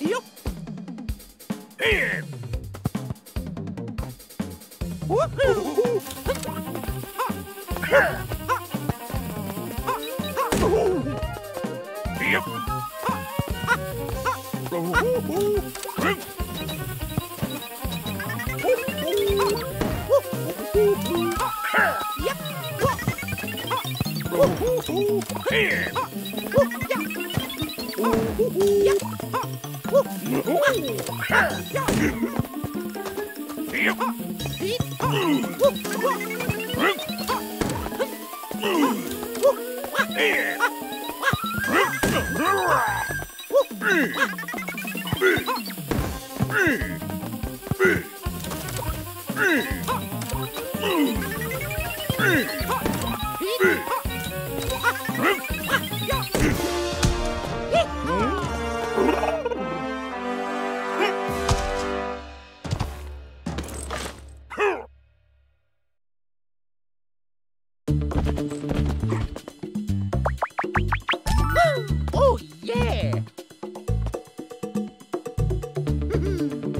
Yup. Here. Yep. Here. Oh, yeah.